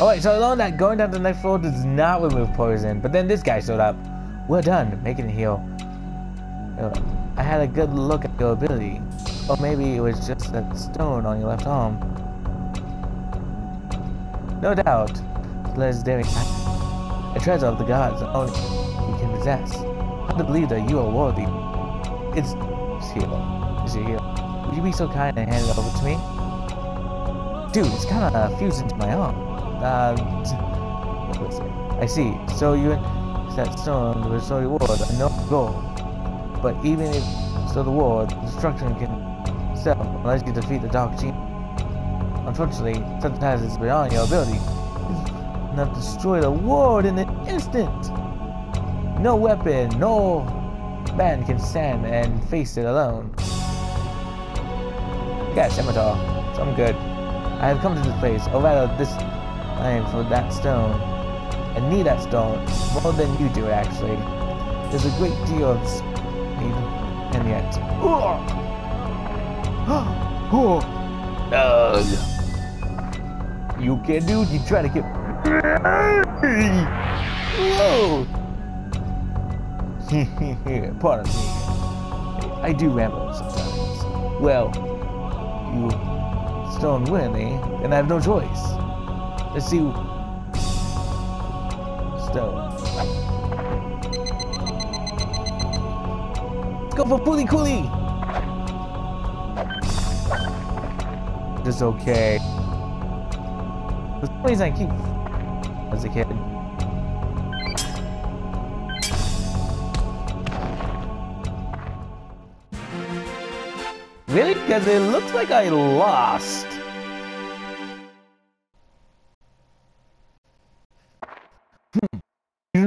Alright, so I learned that going down to the next floor does not remove poison, but then this guy showed up. Well done, making it heal. Uh, I had a good look at your ability. Or maybe it was just that stone on your left arm. No doubt, legendary a treasure of the gods only you can possess. I to believe that you are worthy. It's, it's here. It's here. Would you be so kind and hand it over to me? Dude, it's kind of fused into my arm. Uh, I see. So you that stone to restore your ward, a no goal. But even if so the ward, destruction can sell unless you defeat the Dark Genie. Unfortunately, sometimes it's beyond your ability. To destroy the world in an instant. No weapon, no man can stand and face it alone. Yeah, scimitar, so I'm good. I have come to this place, or rather this time for that stone. I need that stone more than you do, actually. There's a great deal of speed, and yet. Ugh. You can do it, you try to get. Whoa! Pardon me. I do ramble sometimes. Well, you stone Winnie, eh? and I have no choice. Let's see. Let's go for Puli Kuli! Just okay. For reason I keep as a kid. Really? Because it looks like I lost.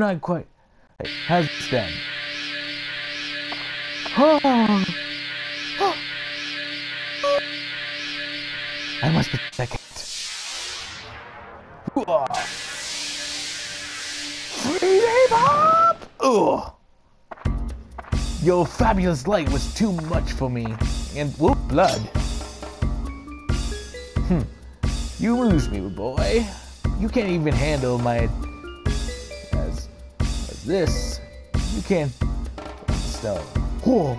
Not quite. How's this then? Oh. I must protect it. Free pop! Ugh. Your fabulous light was too much for me. And whoop, blood. Hmm. You lose me, boy. You can't even handle my this. You can't so whoa.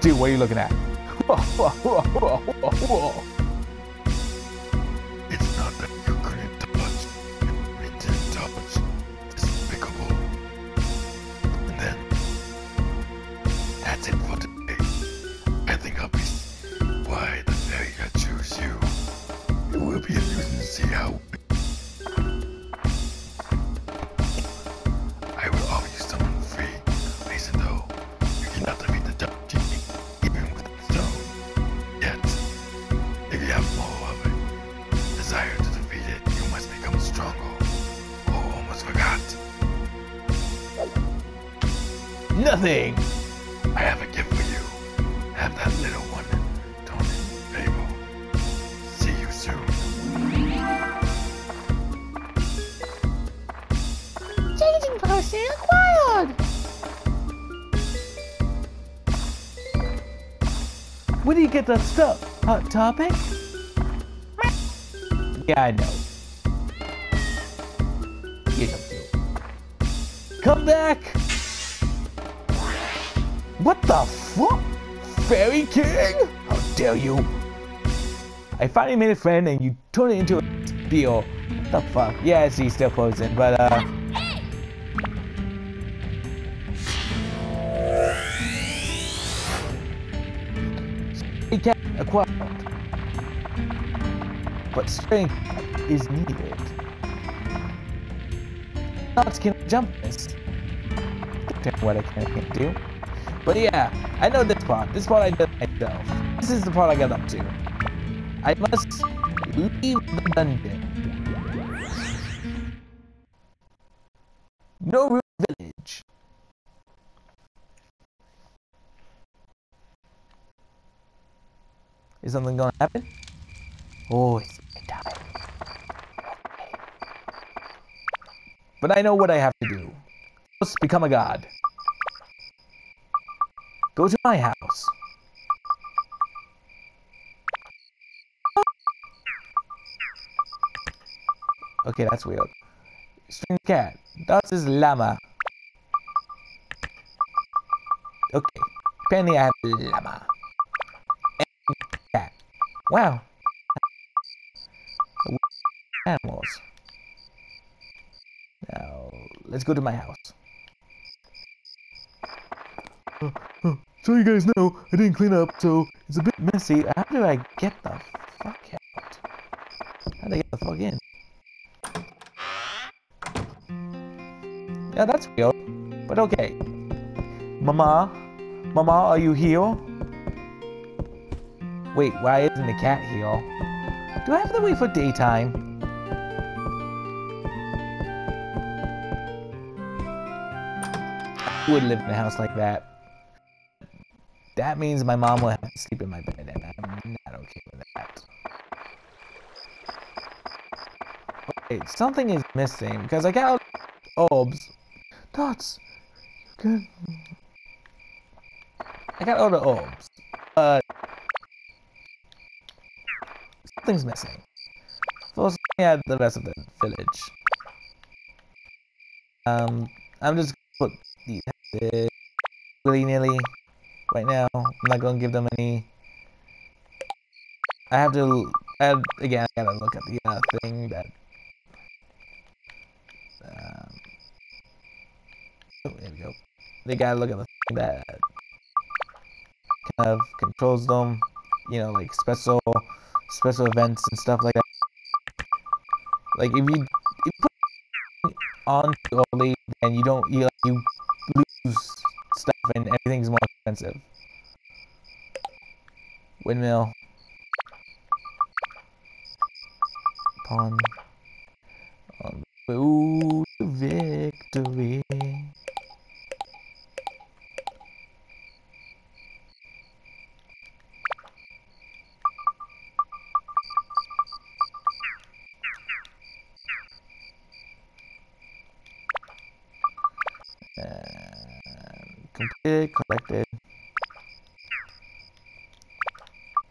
Dude, what are you looking at? Nothing! I have a gift for you. Have that little one. Tony Fable. See you soon. Changing person acquired! Where do you get that stuff? Hot topic? Yeah, I know. Get up, Come back! What the fuck? Fairy King? How dare you? I finally made a friend and you turn it into a spiel. What the fuck? Yeah, he's still posing, but uh... He can acquired. But strength is needed. Dogs can jump this. What I can't do. But yeah, I know this part. This part I did myself. This is the part I got up to. I must leave the dungeon. No village. Is something gonna happen? Oh, it's time. But I know what I have to do. Let's become a god. Go to my house. Okay, that's weird. String cat. That is llama. Okay. Penny, I have llama. And cat. Wow. Animals. Now, let's go to my house. So you guys know, I didn't clean up, so it's a bit messy. How do I get the fuck out? How do I get the fuck in? Yeah, that's weird. But okay. Mama? Mama, are you here? Wait, why isn't the cat here? Do I have to wait for daytime? I would live in a house like that. That means my mom will have to sleep in my bed, and I'm not okay with that. Okay, something is missing, because I got orbs. Dots! Good. I got all the orbs, but something's missing. First, I had the rest of the village. Um, I'm just gonna put these willy nilly right now. I'm not gonna give them any. I have to. I have, again, I gotta look at the uh, thing that. Um, oh, there we go. They gotta look at the thing that kind of controls them. You know, like special, special events and stuff like that. Like if you, if you put on too early, then you don't you like, you lose stuff and everything's more expensive. Windmill. Pawn. On the road to victory.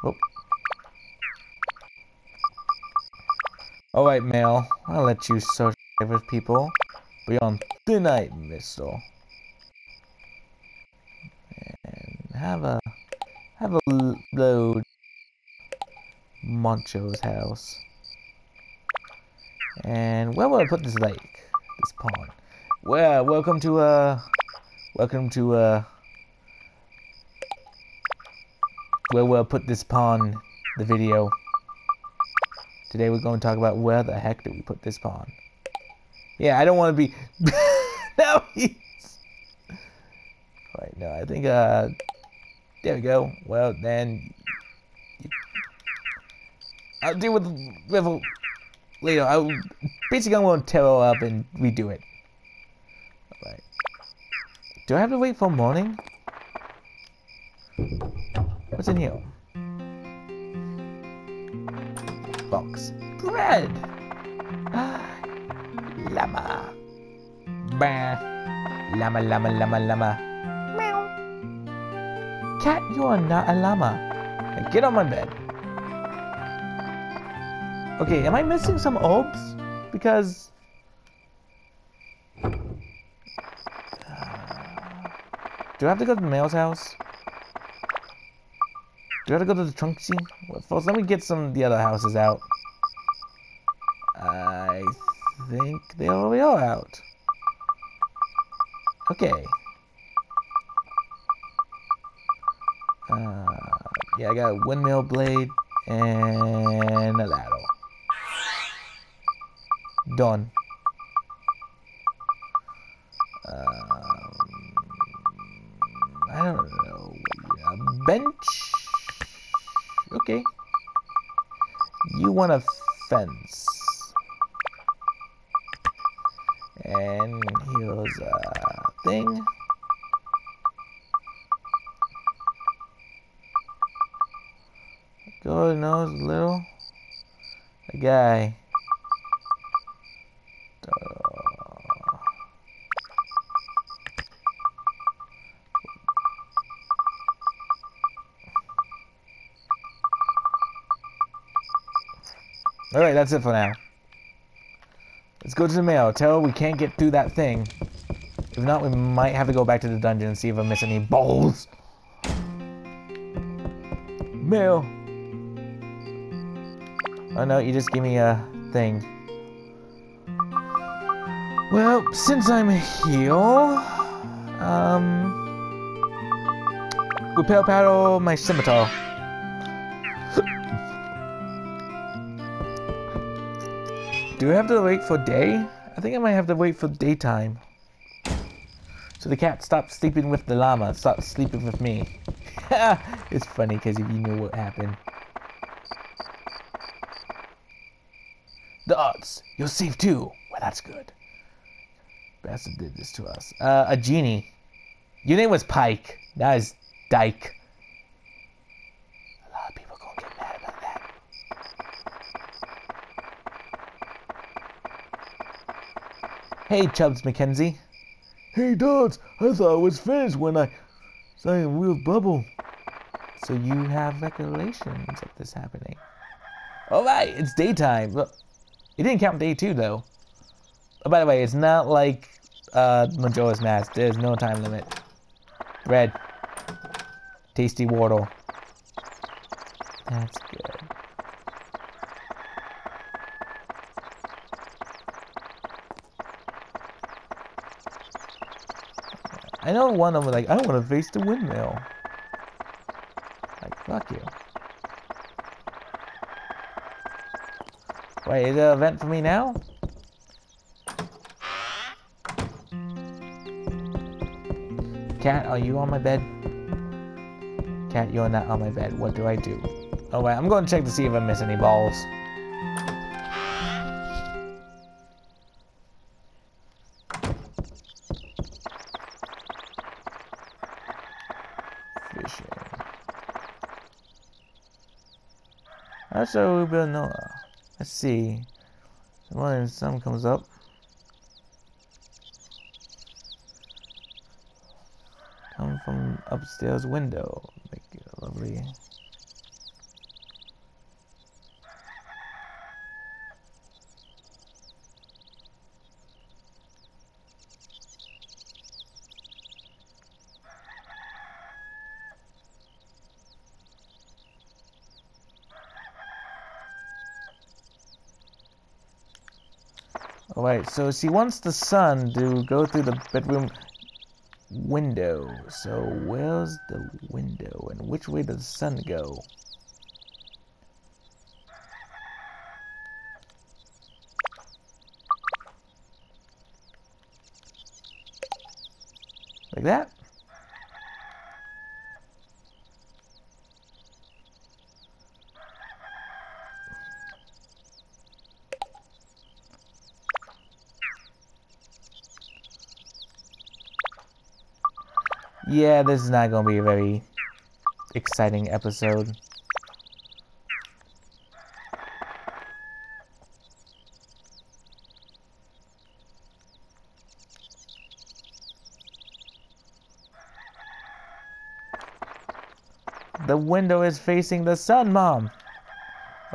Oh. Alright, male. I'll let you socialize with people. You're on thin night, mister. And have a... Have a load. Moncho's house. And where will I put this lake? This pond? Well, welcome to, uh... Welcome to, uh... Where we'll put this pawn, the video. Today we're going to talk about where the heck did we put this pawn. Yeah, I don't want to be... no, he's... Right, no, I think, uh... There we go. Well, then... I'll deal with with later. I'll... basically I'm gonna tear her up and redo it. Alright. Do I have to wait for morning? What's in here? Box. Bread! Ah, llama. Bah. Llama, llama, llama, llama. Meow. Cat, you are not a llama. Now get on my bed. Okay, am I missing some orbs? Because... Uh, do I have to go to the mail's house? Do I to go to the trunk scene? Well, first, let me get some of the other houses out. I think they already are out. Okay. Uh, yeah, I got a windmill blade and a ladder. Done. Um, I don't know. A bench? You want Alright, that's it for now. Let's go to the mail. Tell we can't get through that thing. If not, we might have to go back to the dungeon and see if I miss any balls. Mail. Oh no, you just give me a thing. Well, since I'm here, um, repel paddle my scimitar. Do I have to wait for day? I think I might have to wait for daytime. So the cat stopped sleeping with the llama, stopped sleeping with me. it's funny because if you knew what happened. The odds. You're safe too. Well, that's good. Bastard did this to us. Uh, a genie. Your name was Pike. That is Dyke. A lot of people gonna get mad about that. Hey, Chubbs McKenzie. Hey, Dodds. I thought I was finished when I sang real bubble. So you have recollections of this happening. All right, it's daytime. Look, it didn't count day two though. Oh, by the way, it's not like uh, Majora's Mask. There's no time limit. Red. Tasty Wardle. That's good. I know one of them like, I don't want to face the windmill. Like, fuck you. Wait, is there an event for me now? Cat, are you on my bed? Cat, you're not on my bed. What do I do? Oh wait, I'm going to check to see if I miss any balls. Fishing. That's how we will know. Let's see. When some comes up. Come from upstairs window. Make it lovely. Alright, so she wants the sun to go through the bedroom window. So where's the window and which way does the sun go? Like that? Yeah, this is not going to be a very exciting episode. The window is facing the sun, Mom!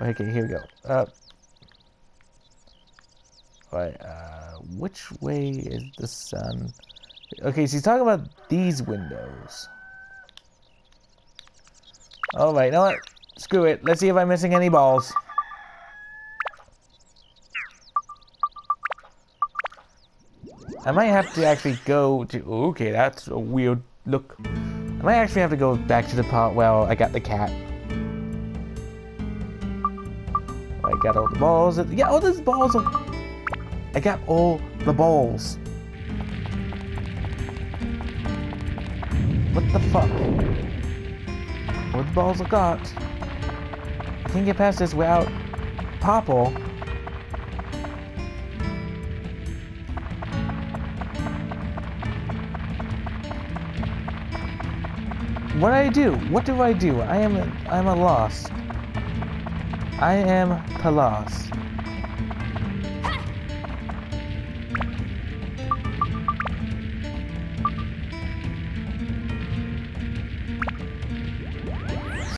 Okay, here we go. Uh, uh, which way is the sun? Okay, she's talking about these windows. Alright, know what? Screw it. Let's see if I'm missing any balls. I might have to actually go to... Okay, that's a weird look. I might actually have to go back to the part where I got the cat. I got all the balls. Yeah, all these balls are... I got all the balls. What the fuck? What balls I got? I can't get past this without Popple. What do I do? What do I do? I am I'm a lost. I am a lost.